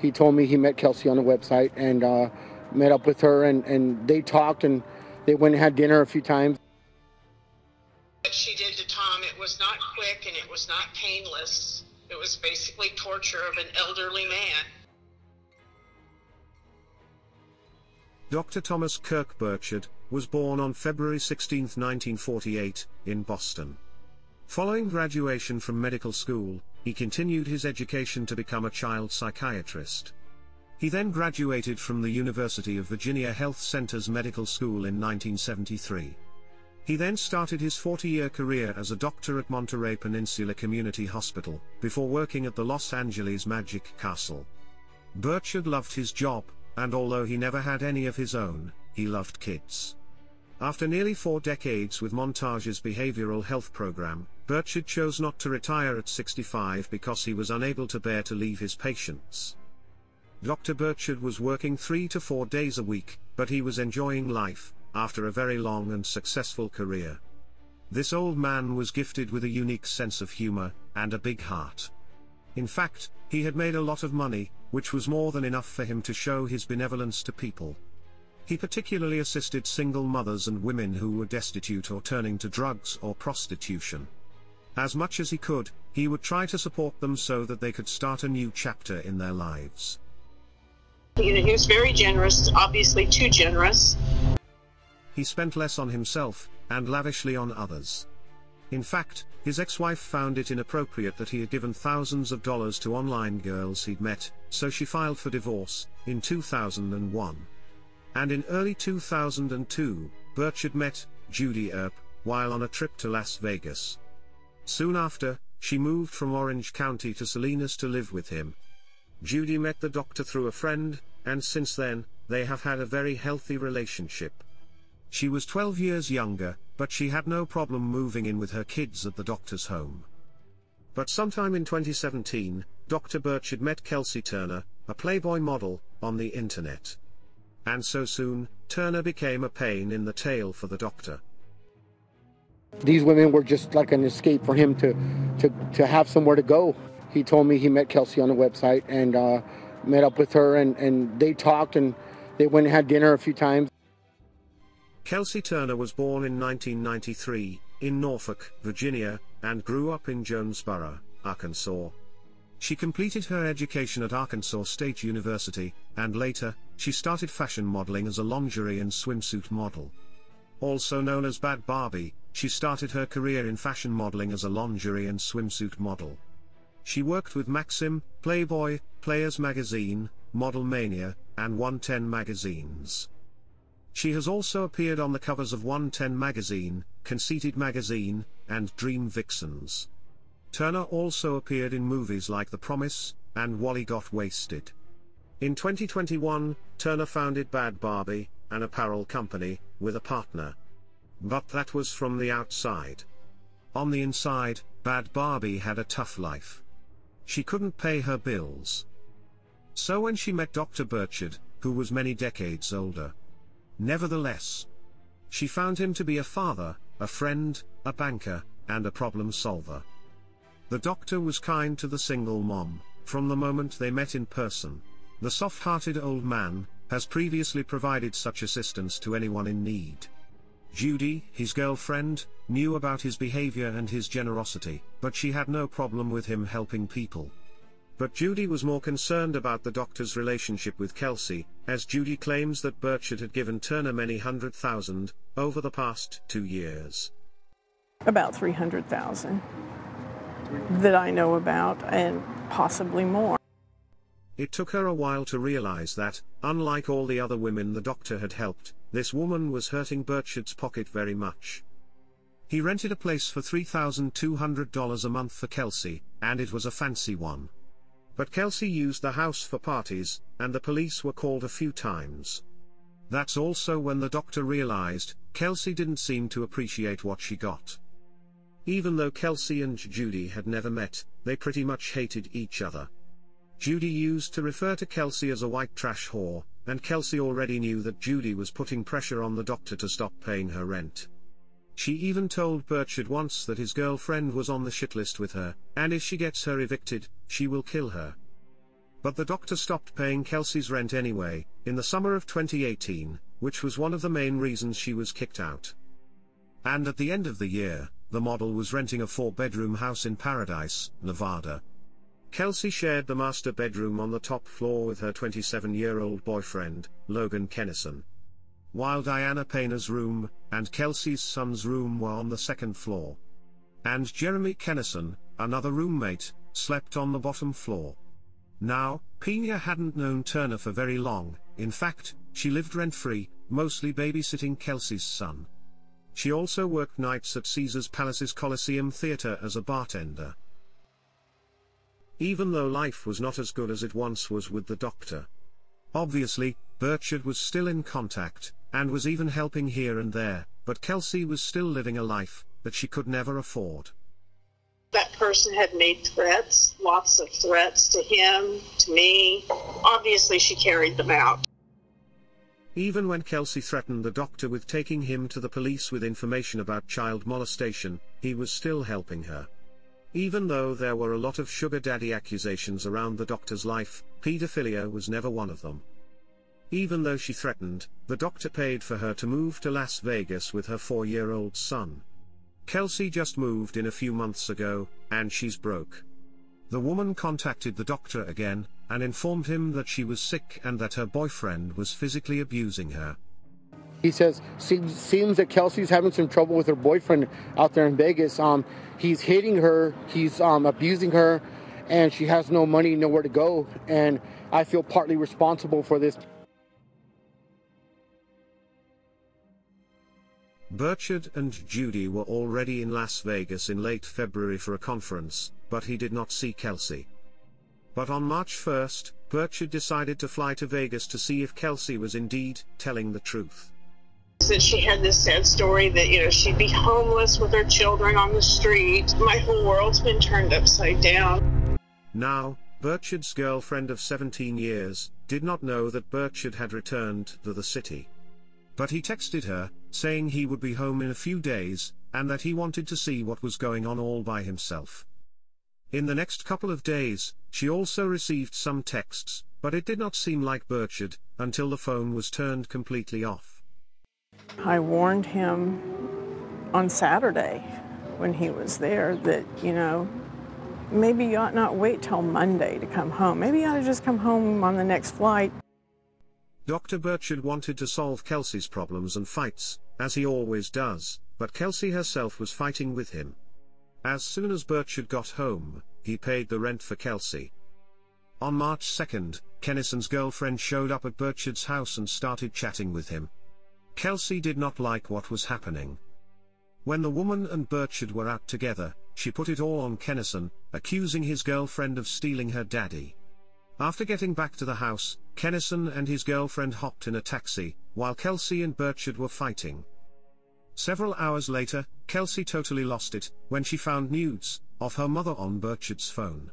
He told me he met Kelsey on the website and uh, met up with her, and, and they talked and they went and had dinner a few times. What she did to Tom, it was not quick and it was not painless. It was basically torture of an elderly man. Dr. Thomas Kirk Burchard was born on February 16, 1948, in Boston. Following graduation from medical school, he continued his education to become a child psychiatrist. He then graduated from the University of Virginia Health Center's medical school in 1973. He then started his 40-year career as a doctor at Monterey Peninsula Community Hospital, before working at the Los Angeles Magic Castle. Burchard loved his job, and although he never had any of his own, he loved kids. After nearly four decades with Montage's behavioral health program, Burchard chose not to retire at 65 because he was unable to bear to leave his patients. Dr. Burchard was working three to four days a week, but he was enjoying life, after a very long and successful career. This old man was gifted with a unique sense of humor, and a big heart. In fact, he had made a lot of money, which was more than enough for him to show his benevolence to people. He particularly assisted single mothers and women who were destitute or turning to drugs or prostitution. As much as he could, he would try to support them so that they could start a new chapter in their lives. You know, he was very generous, obviously too generous. He spent less on himself, and lavishly on others. In fact, his ex-wife found it inappropriate that he had given thousands of dollars to online girls he'd met, so she filed for divorce, in 2001. And in early 2002, Burchard met Judy Earp, while on a trip to Las Vegas. Soon after, she moved from Orange County to Salinas to live with him. Judy met the doctor through a friend, and since then, they have had a very healthy relationship. She was 12 years younger, but she had no problem moving in with her kids at the doctor's home. But sometime in 2017, Dr. Burchard met Kelsey Turner, a Playboy model, on the internet. And so soon, Turner became a pain in the tail for the doctor. These women were just like an escape for him to, to, to have somewhere to go. He told me he met Kelsey on the website and uh, met up with her, and, and they talked and they went and had dinner a few times. Kelsey Turner was born in 1993, in Norfolk, Virginia, and grew up in Jonesboro, Arkansas. She completed her education at Arkansas State University, and later, she started fashion modeling as a lingerie and swimsuit model. Also known as Bad Barbie, she started her career in fashion modeling as a lingerie and swimsuit model. She worked with Maxim, Playboy, Players Magazine, Model Mania, and 110 magazines. She has also appeared on the covers of 110 magazine, Conceited magazine, and Dream Vixens. Turner also appeared in movies like The Promise, and Wally Got Wasted. In 2021, Turner founded Bad Barbie, an apparel company, with a partner. But that was from the outside. On the inside, Bad Barbie had a tough life. She couldn't pay her bills. So when she met Dr. Burchard, who was many decades older, Nevertheless, she found him to be a father, a friend, a banker, and a problem solver. The doctor was kind to the single mom, from the moment they met in person. The soft-hearted old man, has previously provided such assistance to anyone in need. Judy, his girlfriend, knew about his behavior and his generosity, but she had no problem with him helping people. But Judy was more concerned about the doctor's relationship with Kelsey, as Judy claims that Burchard had given Turner many hundred thousand, over the past two years. About 300,000 that I know about, and possibly more. It took her a while to realize that, unlike all the other women the doctor had helped, this woman was hurting Burchard's pocket very much. He rented a place for $3,200 a month for Kelsey, and it was a fancy one. But Kelsey used the house for parties, and the police were called a few times. That's also when the doctor realized, Kelsey didn't seem to appreciate what she got. Even though Kelsey and Judy had never met, they pretty much hated each other. Judy used to refer to Kelsey as a white trash whore, and Kelsey already knew that Judy was putting pressure on the doctor to stop paying her rent. She even told Burchard once that his girlfriend was on the shit list with her, and if she gets her evicted, she will kill her. But the doctor stopped paying Kelsey's rent anyway, in the summer of 2018, which was one of the main reasons she was kicked out. And at the end of the year, the model was renting a four-bedroom house in Paradise, Nevada. Kelsey shared the master bedroom on the top floor with her 27-year-old boyfriend, Logan Kennison. While Diana Pena's room, and Kelsey's son's room were on the second floor. And Jeremy Kennison, another roommate, slept on the bottom floor. Now, Pena hadn't known Turner for very long, in fact, she lived rent-free, mostly babysitting Kelsey's son. She also worked nights at Caesars Palace's Coliseum Theatre as a bartender. Even though life was not as good as it once was with the doctor. Obviously, Burchard was still in contact, and was even helping here and there, but Kelsey was still living a life that she could never afford. That person had made threats, lots of threats to him, to me. Obviously, she carried them out. Even when Kelsey threatened the doctor with taking him to the police with information about child molestation, he was still helping her. Even though there were a lot of sugar daddy accusations around the doctor's life, pedophilia was never one of them. Even though she threatened, the doctor paid for her to move to Las Vegas with her four-year-old son. Kelsey just moved in a few months ago, and she's broke. The woman contacted the doctor again, and informed him that she was sick and that her boyfriend was physically abusing her. He says, seems, seems that Kelsey's having some trouble with her boyfriend out there in Vegas. Um, he's hitting her, he's um, abusing her, and she has no money, nowhere to go. And I feel partly responsible for this. Burchard and Judy were already in Las Vegas in late February for a conference, but he did not see Kelsey. But on March 1st, Burchard decided to fly to Vegas to see if Kelsey was indeed telling the truth. That she had this sad story that, you know, she'd be homeless with her children on the street. My whole world's been turned upside down. Now, Burchard's girlfriend of 17 years did not know that Burchard had returned to the city. But he texted her, saying he would be home in a few days, and that he wanted to see what was going on all by himself. In the next couple of days, she also received some texts, but it did not seem like Burchard, until the phone was turned completely off. I warned him on Saturday when he was there that, you know, maybe you ought not wait till Monday to come home. Maybe you ought to just come home on the next flight. Dr. Burchard wanted to solve Kelsey's problems and fights, as he always does, but Kelsey herself was fighting with him. As soon as Burchard got home, he paid the rent for Kelsey. On March 2nd, Kennison's girlfriend showed up at Burchard's house and started chatting with him. Kelsey did not like what was happening. When the woman and Burchard were out together, she put it all on Kennison, accusing his girlfriend of stealing her daddy. After getting back to the house, Kennison and his girlfriend hopped in a taxi, while Kelsey and Burchard were fighting. Several hours later, Kelsey totally lost it, when she found nudes of her mother on Burchard's phone.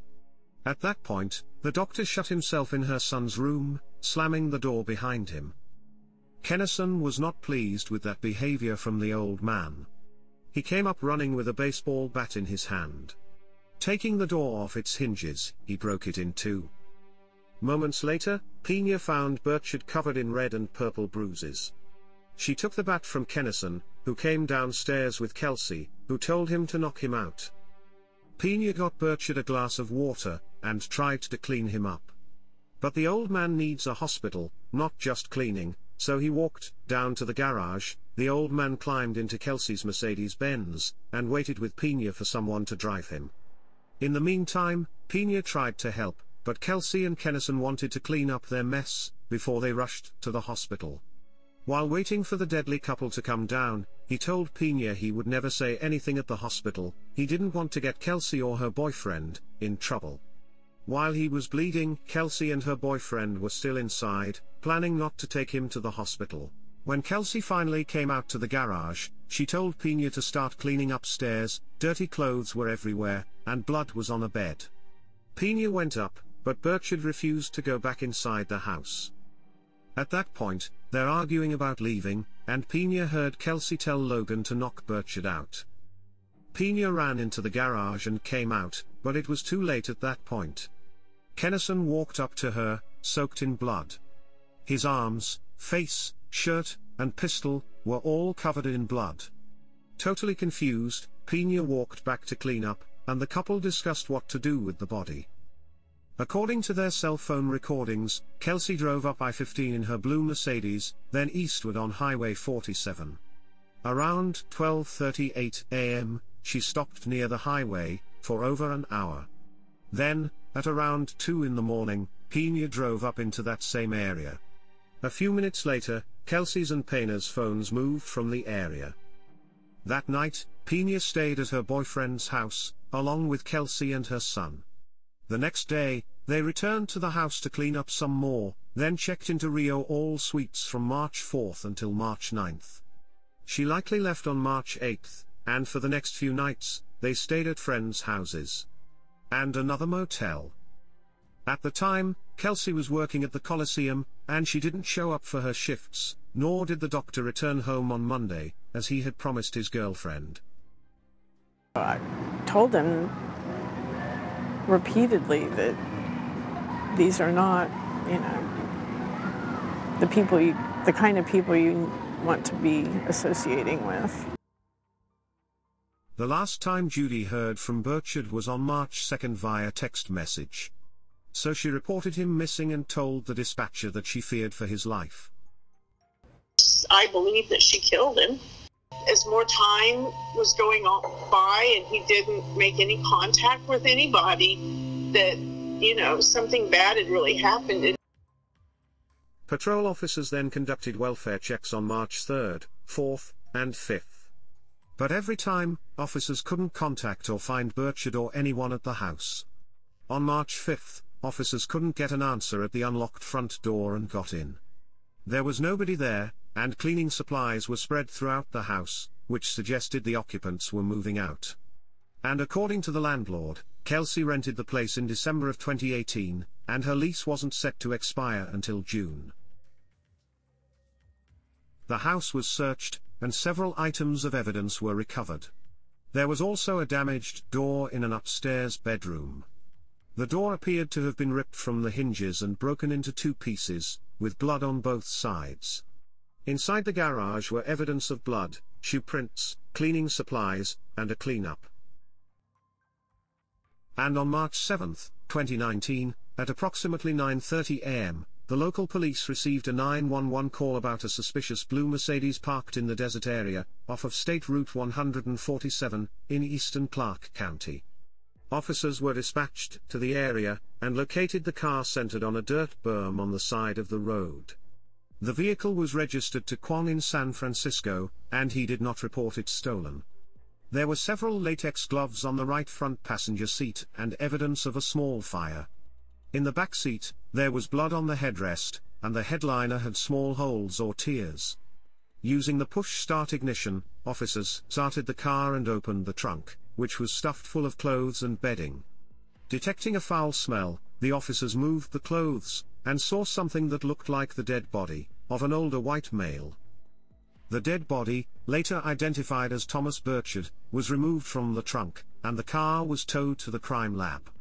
At that point, the doctor shut himself in her son's room, slamming the door behind him. Kennison was not pleased with that behavior from the old man. He came up running with a baseball bat in his hand. Taking the door off its hinges, he broke it in two. Moments later, Pena found Burchard covered in red and purple bruises. She took the bat from Kennison, who came downstairs with Kelsey, who told him to knock him out. Pena got Burchard a glass of water, and tried to clean him up. But the old man needs a hospital, not just cleaning, so he walked down to the garage, the old man climbed into Kelsey's Mercedes-Benz, and waited with Pena for someone to drive him. In the meantime, Pena tried to help, but Kelsey and Kennison wanted to clean up their mess, before they rushed to the hospital. While waiting for the deadly couple to come down, he told Pena he would never say anything at the hospital, he didn't want to get Kelsey or her boyfriend, in trouble. While he was bleeding, Kelsey and her boyfriend were still inside, planning not to take him to the hospital. When Kelsey finally came out to the garage, she told Pena to start cleaning upstairs, dirty clothes were everywhere, and blood was on a bed. Pena went up, but Burchard refused to go back inside the house. At that point, they're arguing about leaving, and Pena heard Kelsey tell Logan to knock Burchard out. Pena ran into the garage and came out, but it was too late at that point. Kennison walked up to her, soaked in blood. His arms, face, shirt, and pistol were all covered in blood. Totally confused, Pena walked back to clean up, and the couple discussed what to do with the body. According to their cell phone recordings, Kelsey drove up I-15 in her blue Mercedes, then eastward on Highway 47. Around 12.38 am, she stopped near the highway, for over an hour. Then, at around 2 in the morning, Pena drove up into that same area. A few minutes later, Kelsey's and Pena's phones moved from the area. That night, Pena stayed at her boyfriend's house, along with Kelsey and her son. The next day, they returned to the house to clean up some more, then checked into Rio All Suites from March 4th until March 9th. She likely left on March 8th, and for the next few nights, they stayed at friends' houses. And another motel. At the time, Kelsey was working at the Coliseum, and she didn't show up for her shifts, nor did the doctor return home on Monday, as he had promised his girlfriend. I told them repeatedly that these are not, you know, the people you, the kind of people you want to be associating with. The last time Judy heard from Burchard was on March 2nd via text message. So she reported him missing and told the dispatcher that she feared for his life. I believe that she killed him. As more time was going on by and he didn't make any contact with anybody, that, you know, something bad had really happened. Patrol officers then conducted welfare checks on March 3rd, 4th, and 5th. But every time, officers couldn't contact or find Burchard or anyone at the house. On March 5th, officers couldn't get an answer at the unlocked front door and got in. There was nobody there, and cleaning supplies were spread throughout the house, which suggested the occupants were moving out. And according to the landlord, Kelsey rented the place in December of 2018, and her lease wasn't set to expire until June. The house was searched, and several items of evidence were recovered. There was also a damaged door in an upstairs bedroom. The door appeared to have been ripped from the hinges and broken into two pieces, with blood on both sides. Inside the garage were evidence of blood, shoe prints, cleaning supplies, and a cleanup. And on March 7, 2019, at approximately 9.30 am, the local police received a 911 call about a suspicious blue Mercedes parked in the desert area, off of State Route 147, in eastern Clark County. Officers were dispatched to the area, and located the car centered on a dirt berm on the side of the road. The vehicle was registered to Kwon in San Francisco, and he did not report it stolen. There were several latex gloves on the right front passenger seat and evidence of a small fire. In the back seat, there was blood on the headrest, and the headliner had small holes or tears. Using the push-start ignition, officers started the car and opened the trunk, which was stuffed full of clothes and bedding. Detecting a foul smell, the officers moved the clothes, and saw something that looked like the dead body, of an older white male. The dead body, later identified as Thomas Burchard, was removed from the trunk, and the car was towed to the crime lab.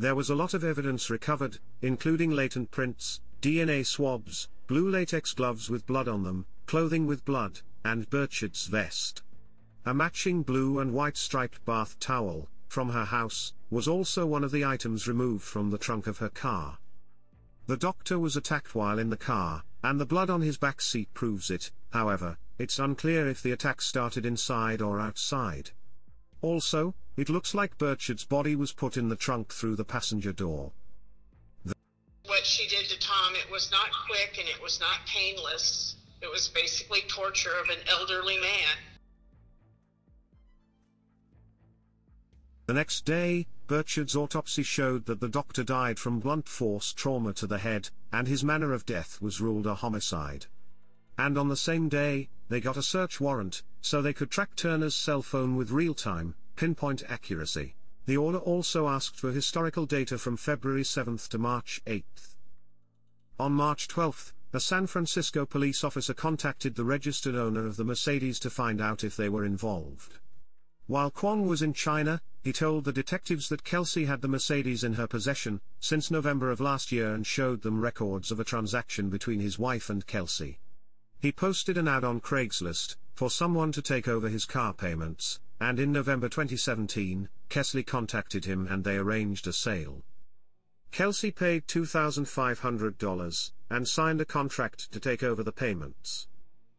There was a lot of evidence recovered, including latent prints, DNA swabs, blue latex gloves with blood on them, clothing with blood, and Burchard's vest. A matching blue and white striped bath towel, from her house, was also one of the items removed from the trunk of her car. The doctor was attacked while in the car, and the blood on his back seat proves it, however, it's unclear if the attack started inside or outside. Also, it looks like Burchard's body was put in the trunk through the passenger door. The what she did to Tom, it was not quick and it was not painless. It was basically torture of an elderly man. The next day, Burchard's autopsy showed that the doctor died from blunt force trauma to the head, and his manner of death was ruled a homicide. And on the same day, they got a search warrant, so they could track Turner's cell phone with real-time, pinpoint accuracy. The order also asked for historical data from February 7 to March 8. On March 12, a San Francisco police officer contacted the registered owner of the Mercedes to find out if they were involved. While Kwon was in China, he told the detectives that Kelsey had the Mercedes in her possession since November of last year and showed them records of a transaction between his wife and Kelsey. He posted an ad on Craigslist for someone to take over his car payments, and in November 2017, Kelsey contacted him and they arranged a sale. Kelsey paid $2,500 and signed a contract to take over the payments.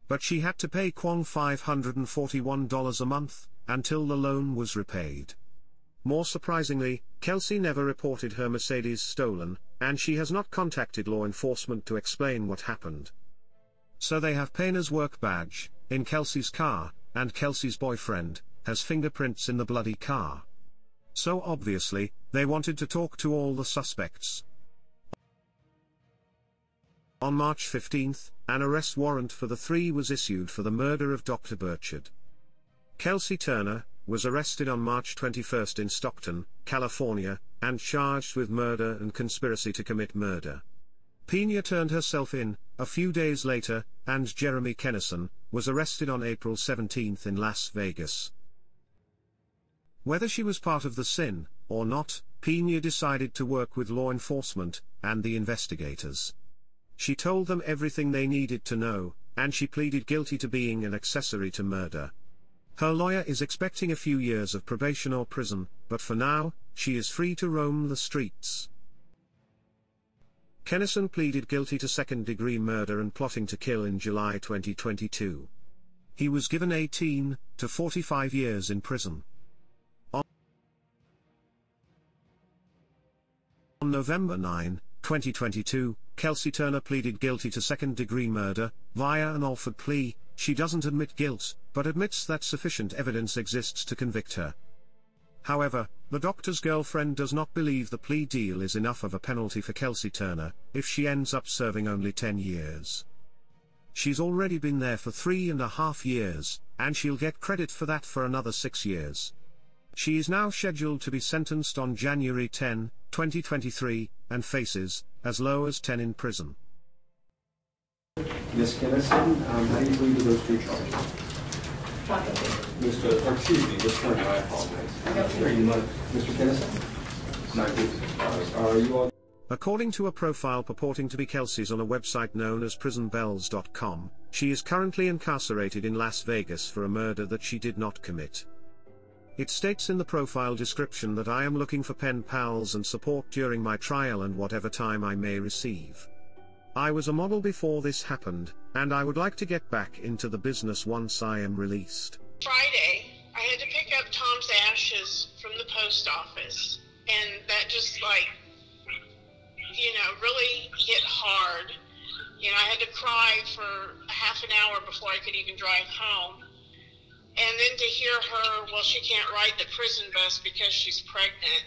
But she had to pay Kwon $541 a month until the loan was repaid. More surprisingly, Kelsey never reported her Mercedes stolen, and she has not contacted law enforcement to explain what happened. So they have Painter's work badge in Kelsey's car, and Kelsey's boyfriend has fingerprints in the bloody car. So obviously, they wanted to talk to all the suspects. On March 15, an arrest warrant for the three was issued for the murder of Dr. Burchard. Kelsey Turner was arrested on March 21 in Stockton, California, and charged with murder and conspiracy to commit murder. Pena turned herself in, a few days later, and Jeremy Kennison was arrested on April 17 in Las Vegas. Whether she was part of the sin, or not, Pena decided to work with law enforcement, and the investigators. She told them everything they needed to know, and she pleaded guilty to being an accessory to murder. Her lawyer is expecting a few years of probation or prison, but for now, she is free to roam the streets. Kennison pleaded guilty to second-degree murder and plotting to kill in July 2022. He was given 18 to 45 years in prison. On November 9, 2022, Kelsey Turner pleaded guilty to second-degree murder, via an offered plea, she doesn't admit guilt, but admits that sufficient evidence exists to convict her. However, the doctor's girlfriend does not believe the plea deal is enough of a penalty for Kelsey Turner, if she ends up serving only 10 years. She's already been there for three and a half years, and she'll get credit for that for another six years. She is now scheduled to be sentenced on January 10, 2023, and faces as low as 10 in prison. Ms. Kennison, um, how do you plead to those two charges? Mr., or excuse me, Ms. Turner, I apologize. Are you Mr. Kennison? Not. Are you on? According to a profile purporting to be Kelsey's on a website known as prisonbells.com, she is currently incarcerated in Las Vegas for a murder that she did not commit. It states in the profile description that I am looking for pen pals and support during my trial and whatever time I may receive. I was a model before this happened, and I would like to get back into the business once I am released. Friday, I had to pick up Tom's ashes from the post office, and that just like, you know, really hit hard. You know, I had to cry for half an hour before I could even drive home. And then to hear her, well, she can't ride the prison bus because she's pregnant.